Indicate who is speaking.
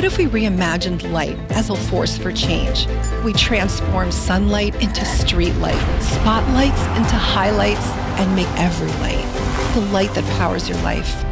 Speaker 1: What if we reimagined light as a force for change? We transform sunlight into streetlight, spotlights into highlights, and make every light the light that powers your life.